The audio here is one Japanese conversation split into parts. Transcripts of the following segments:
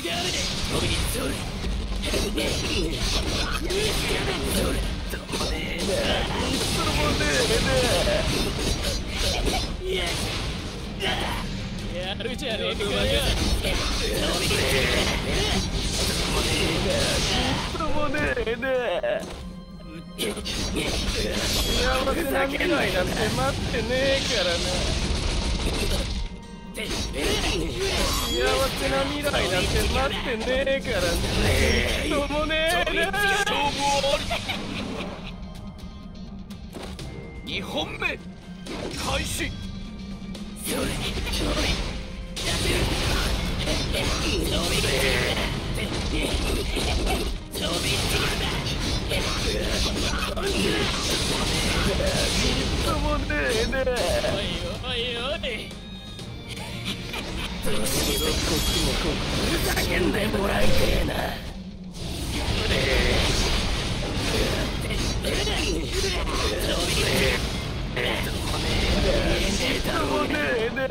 幸せな未来なんて待ってねえからな。幸せな未来なんて待ってねえからなともねえな勝負2本目開始ともねえなおいおいおい。こっちもこっちふざけんでもらいてえなともねえな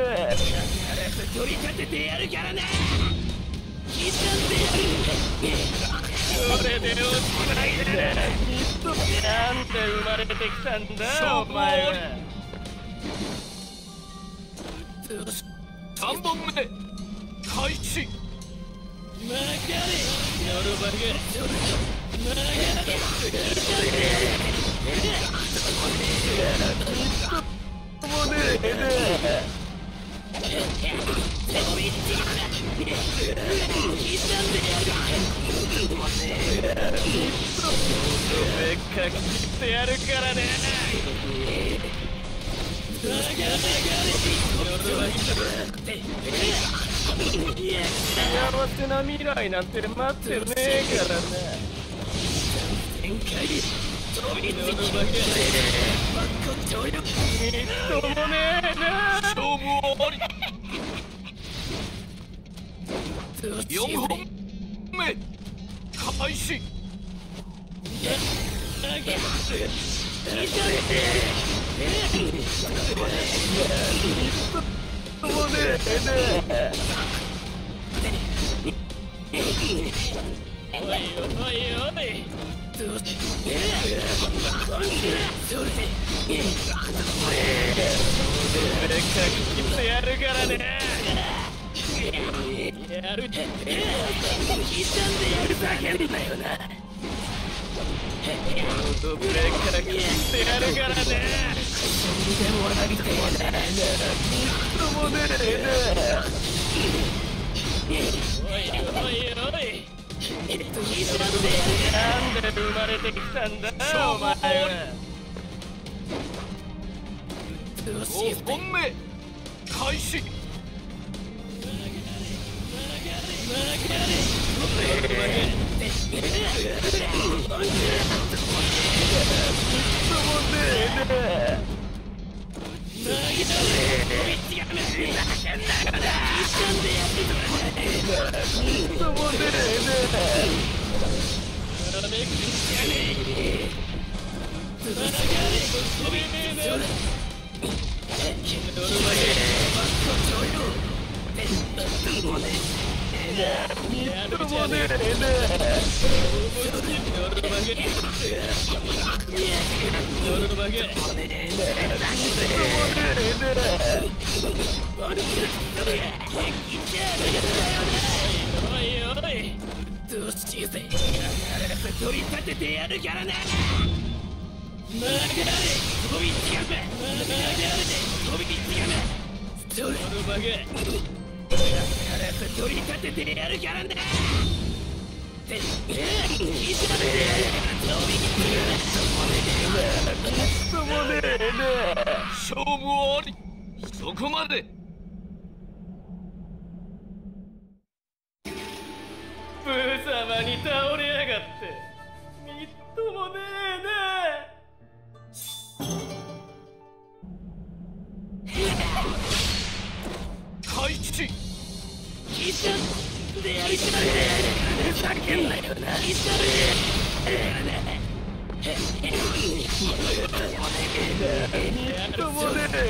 取り立ててやるからな刻んでやるそれでおしまいだなんで生まれてきたんだお前は。3本目開始。曲がれノルマが曲がともねえなせっかく切ってやるからね。幸せな未来なんて待ってねえからな全開みっともねえな勝負終わり4本目開始やる刻んでやるざけんなよなせっかく切ってやるからねでもらいてえなともねえなおいおいおいなんで生まれてきたんだ。お前は5本目開始と もどうしようぜ取り立ててやるからな流れ飛びつやめ流れ飛びつやめそれのバグ取り立ててやるからなて刻んで飛びともねえな勝負終わりそこまでブー様に倒れやがって。な開始刻んでやるからなふざけんなよな刻んでやるからなともねえねと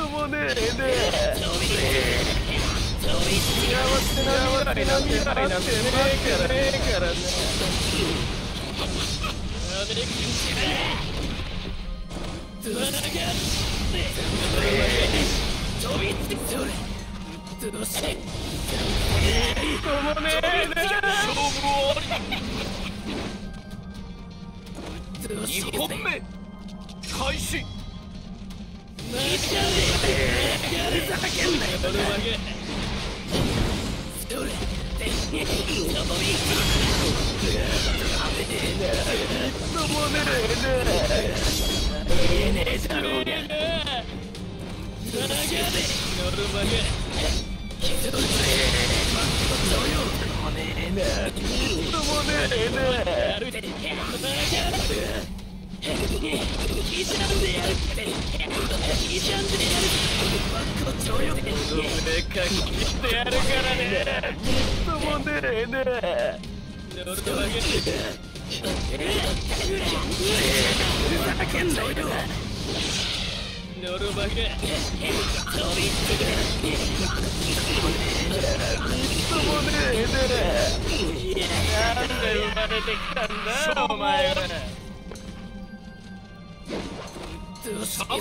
もねえね幸せな未来なんて未来なんてねえからねえからね。ともねえね2本目開始ともねえねともねえねってやるからねともねえねともねえねなんで生まれてきたんだお前は3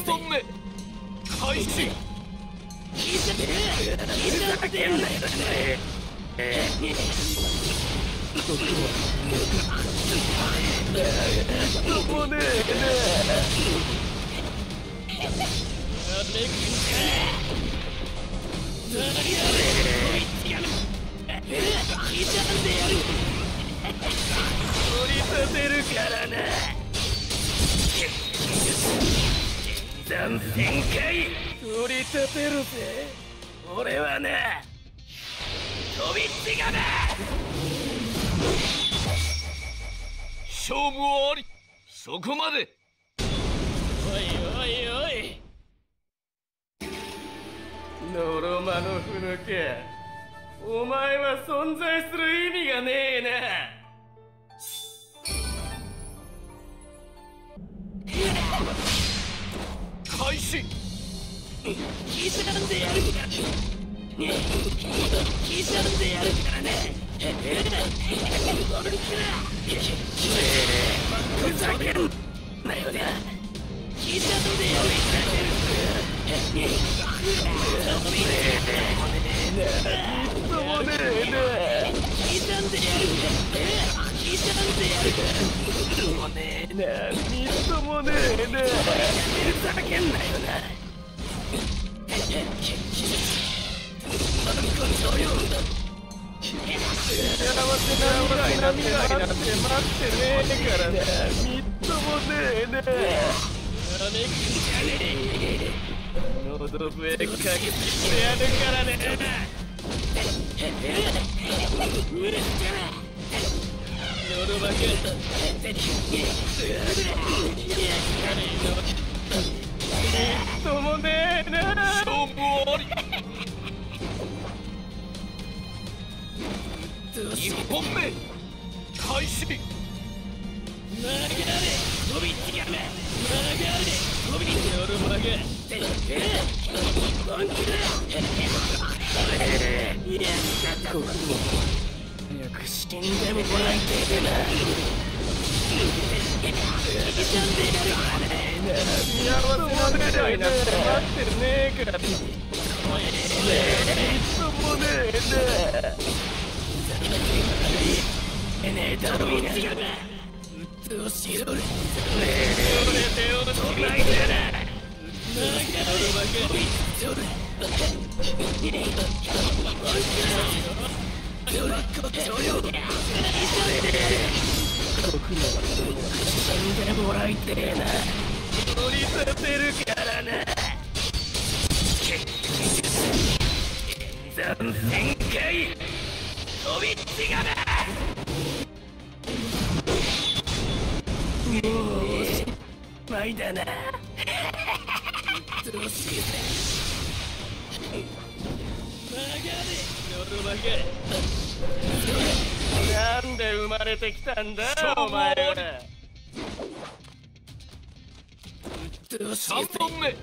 本目開始ともねえね取り立てるからな残戦会取り立てるぜ俺はな飛び地がだ勝負はあり。そこまで。おいおいおい。ノロマのふぬけ。お前は存在する意味がねえ開始。なともねえねなみっともねえね来なんて待ってねえからなみっともねえね喉笛かけてやるからね夜負けともねえな。2本目開始夜負け早く死んでもも。らいてえな幸せな未来なんて待ってるねえからいっそも。ないでな死んでも。らいてえな地がな。どうしようなんで生まれてきたんだお前。はどうし3本目。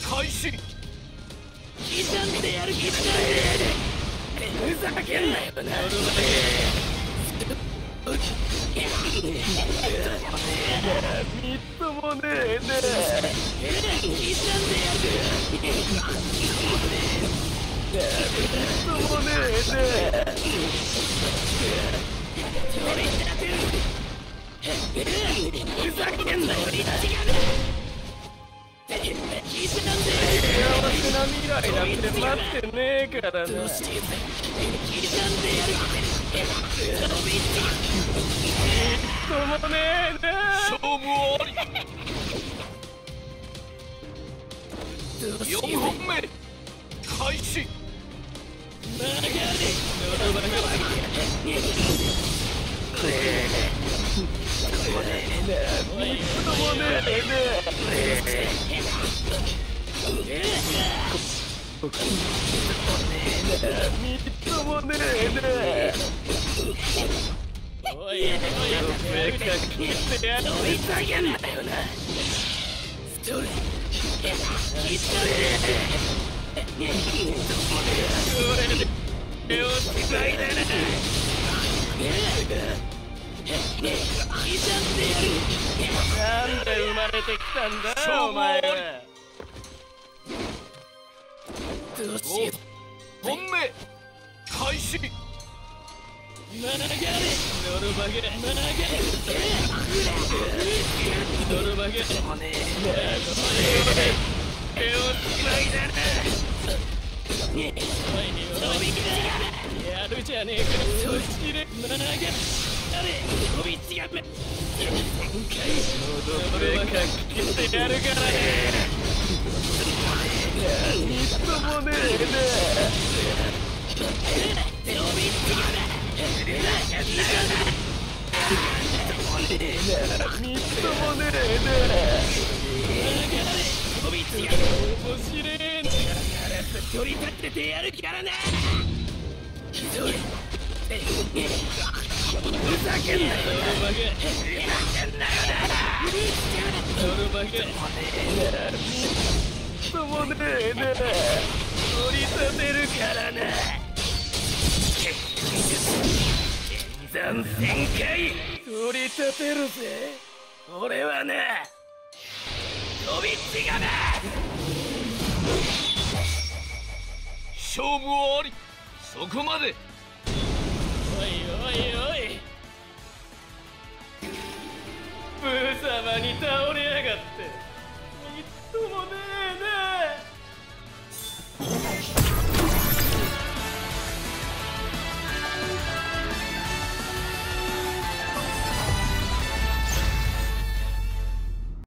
開始。刻んでやる刻んでやるふざけんなよ。なみっともねえね刻んでやるみっともねえねふざけんなよリッチが刻んで幸せな未来なんて待ってねえからなどうして刻んでやる飛びともねえな勝負あり。4本目開始流れみっともねえねみっともねえねおいおい上かけてやる追い下げんなよなんで生まれてきたんだお前。は本目開始う流れノルバゲ流れノルバゲ手をつないでねやるじゃねえかそしれ流れ飛びつがめ上かけてやるからねっともねえねみっともねえなこともねえな取り立てるからな取り立てるぜ。俺はな飛び違がな勝負はあり。そこまで。おいおいおい。様に倒れやが